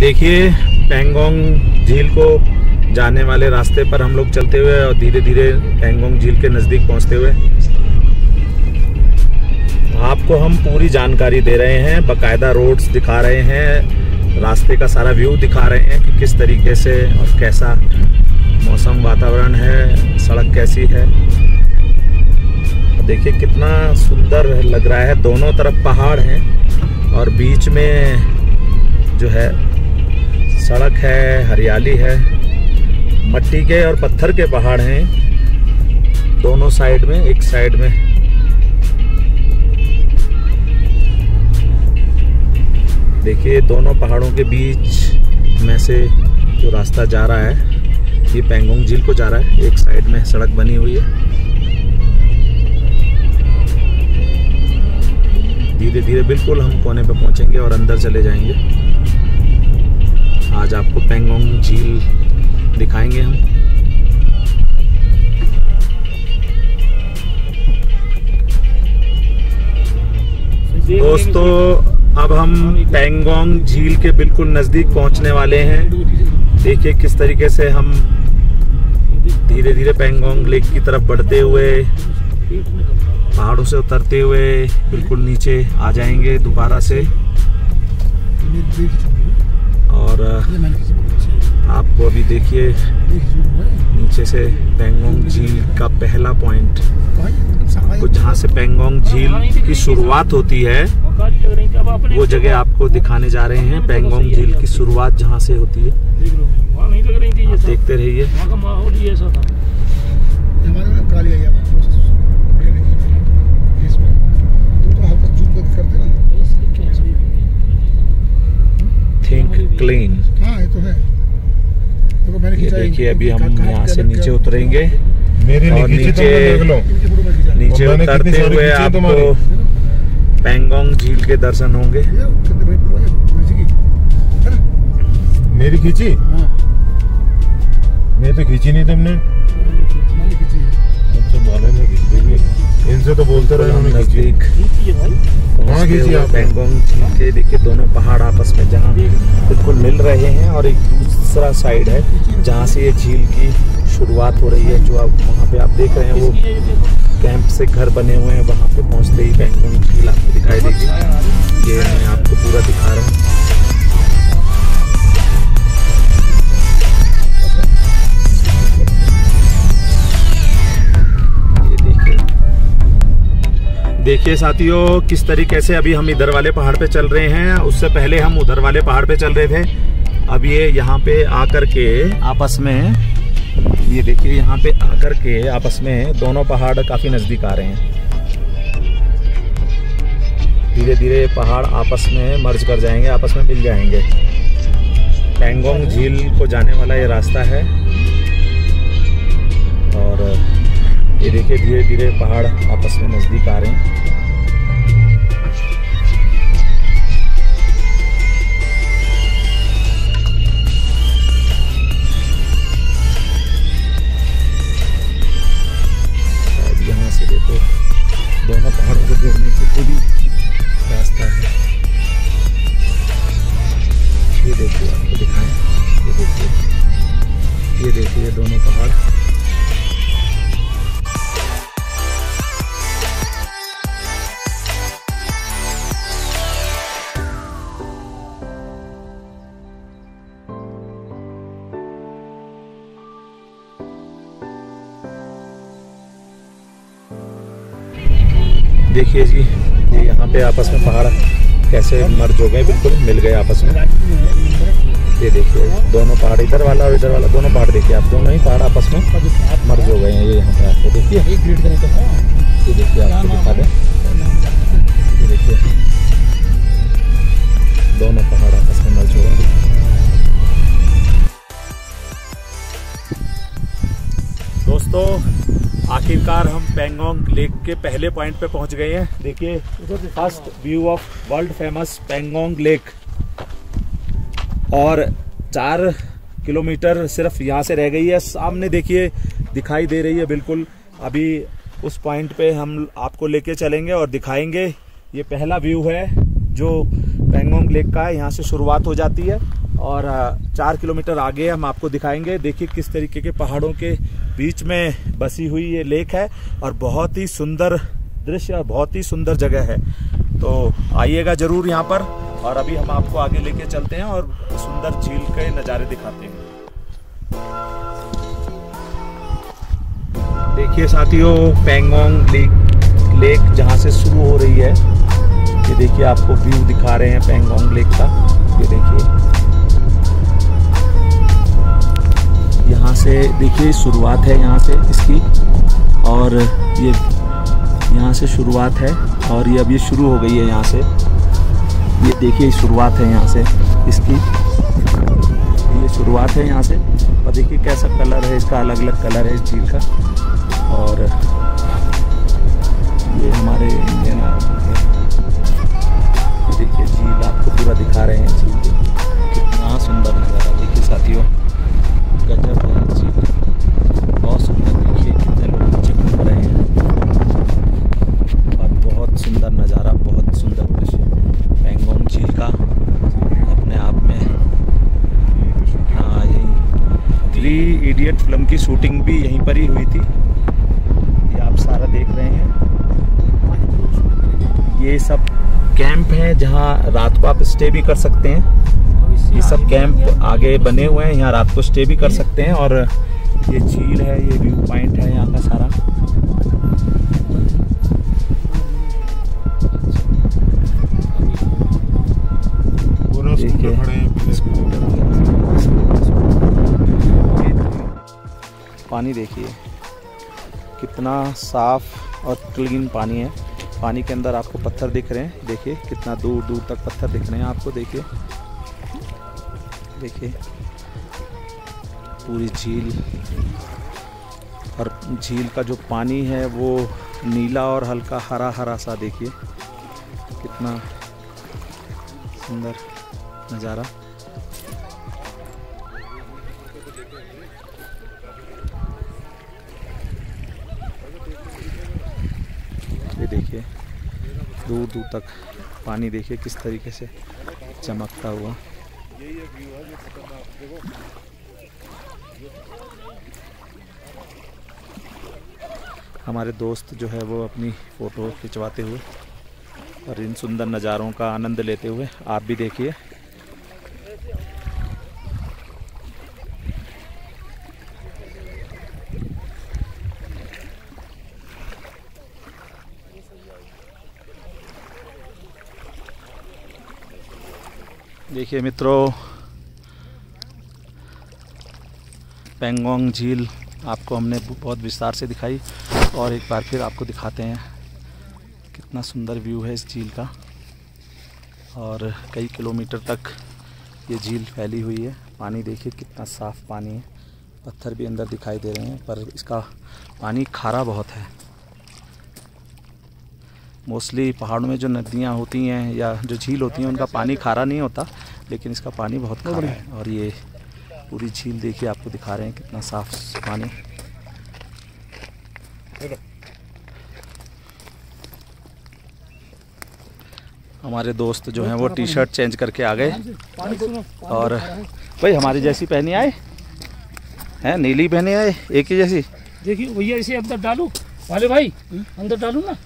देखिए पेंगोंग झील को जाने वाले रास्ते पर हम लोग चलते हुए और धीरे धीरे पेंगोंग झील के नज़दीक पहुँचते हुए आपको हम पूरी जानकारी दे रहे हैं, बकायदा रोड्स दिखा रहे हैं, रास्ते का सारा व्यू दिखा रहे हैं कि किस तरीके से और कैसा मौसम वातावरण है, सड़क कैसी है। देखिए, कितना सुंदर लग रहा है, दोनों तरफ़ पहाड़ हैं और बीच में जो है सड़क है, हरियाली है, मट्टी के और पत्थर के पहाड़ हैं। दोनों साइड में, एक साइड में। देखिए, दोनों पहाड़ों के बीच में से जो रास्ता जा रहा है, ये पेंगोंग झील को जा रहा है। एक साइड में सड़क बनी हुई है। धीरे धीरे बिल्कुल हम कोने पे पहुँचेंगे और अंदर चले जाएँगे। आज आपको पेंगोंग झील दिखाएँगे हम। दोस्तों, अब हम पेंगोंग झील के बिल्कुल नज़दीक पहुँचने वाले हैं। देखिए किस तरीके से हम धीरे धीरे पेंगोंग लेक की तरफ़ बढ़ते हुए, पहाड़ों से उतरते हुए बिल्कुल नीचे आ जाएँगे दोबारा से। और आपको अभी देखिए, नीचे से पेंगोंग झील का पहला पॉइंट। आपको जहाँ से पेंगोंग झील की शुरुआत होती है, वो जगह आपको दिखाने जा रहे हैं, पेंगोंग झील की शुरुआत जहाँ से होती है। देखते रहिए। क्लीन हाँ ये तो है। देखो मैंने ये देखिए अभी हम यहाँ से नीचे उतरेंगे। और तो नीचे- है। नीचे उतरते हुए आपको पेंगोंग झील के दर्शन होंगे। मेरी खींची? हाँ। मैं तो खींची नहीं तुमने। मैंने अच्छा इनसे तो बोलते रहे हम उन्होंने खींची पहुँचते खींची झील के देखिए दोनों पहाड़ आपस में जहाँ बिल्कुल मिल रहे हैं और एक दूसरा साइड है जहाँ से ये झील की शुरुआत हो रही है जो आप वहाँ पे आप देख रहे हैं वो कैंप से घर बने हुए हैं वहाँ पे पहुँचते ही पेंगोंग झील आपको दिखाई देगी। ये मैं आपको पूरा दिखा रहा हूँ। देखिए साथियों, किस तरीके से अभी हम इधर वाले पहाड़ पे चल रहे हैं, उससे पहले हम उधर वाले पहाड़ पे चल रहे थे। अब ये यहाँ पे आकर के आपस में, ये देखिए यहाँ पे आकर के आपस में दोनों पहाड़ काफ़ी नज़दीक आ रहे हैं। धीरे धीरे पहाड़ आपस में मर्ज कर जाएँगे, आपस में मिल जाएँगे। पेंगोंग झील को जाने वाला ये रास्ता है। देखिए धीरे धीरे पहाड़ आपस में नज़दीक आ रहे हैं। दोनों पहाड़ों को जोड़ने के लिए रास्ता है। ये देखिए, आपको दिखाएँ। ये देखिए ये देखिए दोनों पहाड़। देखिए जी, ये यहाँ पे आपस में पहाड़ कैसे मर्ज हो गए, बिल्कुल मिल गए आपस में। ये देखिए, दोनों पहाड़, इधर वाला और इधर वाला, दोनों पहाड़ देखिए आप, दोनों ही पहाड़ आपस में मर्ज हो गए हैं, ये यहाँ पे आपको देखिए। ये देखिए, आपको दिखा दें। ये देखिए। आखिरकार हम पेंगोंग लेक के पहले पॉइंट पे पहुँच गए हैं। देखिए first view of world famous Pangong lake और चार किलोमीटर सिर्फ़ यहाँ से रह गई है। सामने देखिए दिखाई दे रही है बिल्कुल। अभी उस पॉइंट पे हम आपको लेके चलेंगे और दिखाएँगे। ये पहला व्यू है जो पेंगोंग लेक का है। यहाँ से शुरुआत हो जाती है। और चार किलोमीटर आगे हम आपको दिखाएँगे। देखिए किस तरीके के पहाड़ों के बीच में बसी हुई ये लेक है और बहुत ही सुंदर दृश्य और बहुत ही सुंदर जगह है। तो आइएगा ज़रूर यहाँ पर और अभी हम आपको आगे लेके चलते हैं और सुंदर झील के नज़ारे दिखाते हैं। देखिए साथियों, पेंगोंग लेक लेक जहाँ से शुरू हो रही है। ये देखिए आपको व्यू दिखा रहे हैं पेंगोंग लेक का। ये देखिए। यहाँ से देखिए, शुरुआत है यहाँ से इसकी। और ये यहाँ से शुरुआत है और ये अब ये शुरू हो गई है यहाँ से। ये देखिए, शुरुआत है यहाँ से इसकी। ये शुरुआत है यहाँ से। और देखिए कैसा कलर है, इसका अलग अलग कलर है इस झील का। और की शूटिंग भी यहीं पर ही हुई थी। ये आप सारा देख रहे हैं। ये सब कैंप है जहाँ रात को आप स्टे भी कर सकते हैं। ये सब कैंप आगे बने हुए हैं यहाँ रात को स्टे भी कर सकते हैं और ये झील है ये व्यू पॉइंट है यहाँ का सारा। स्कूटर खड़े हैं पानी देखिए। कितना साफ़ और क्लीन पानी है। पानी के अंदर आपको पत्थर दिख रहे हैं। देखिए, कितना दूर दूर तक पत्थर दिख रहे हैं आपको, देखिए। देखिए। पूरी झील। और झील का जो पानी है, वो नीला और हल्का हरा हरा सा, देखिए। कितना सुंदर नज़ारा। देखिए। दूर दूर तक पानी देखिए किस तरीके से चमकता हुआ। हमारे दोस्त जो है वो अपनी फ़ोटो खिंचवाते हुए और इन सुंदर नज़ारों का आनंद लेते हुए आप भी देखिए। देखिए मित्रों, पेंगोंग झील आपको हमने बहुत विस्तार से दिखाई और एक बार फिर आपको दिखाते हैं कितना सुंदर व्यू है इस झील का और कई किलोमीटर तक ये झील फैली हुई है। पानी देखिए कितना साफ़ पानी है, पत्थर भी अंदर दिखाई दे रहे हैं, पर इसका पानी खारा बहुत है। मोस्टली पहाड़ों में जो नदियाँ होती हैं या जो झील होती हैं, उनका पानी खारा नहीं होता, लेकिन इसका पानी बहुत खारा है। और ये पूरी झील देखिए, आपको दिखा रहे हैं कितना साफ़ पानी। हमारे दोस्त जो हैं, वो टी शर्ट चेंज करके आ गए। और भाई, हमारी जैसी पहनी आए? हैं, नीली पहनी आए? एक ही जैसी? देखिए, भैया, इसे अंदर डालू? वाले भाई, अंदर डालू ना?